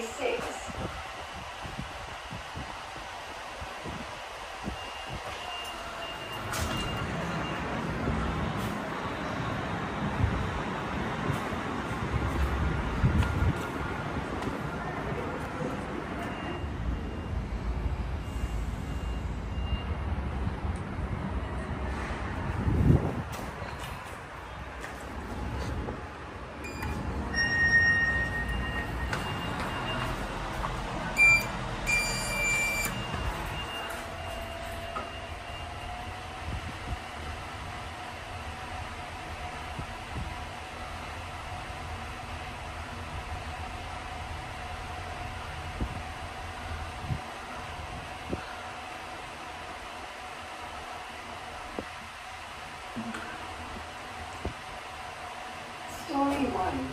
36 Story 1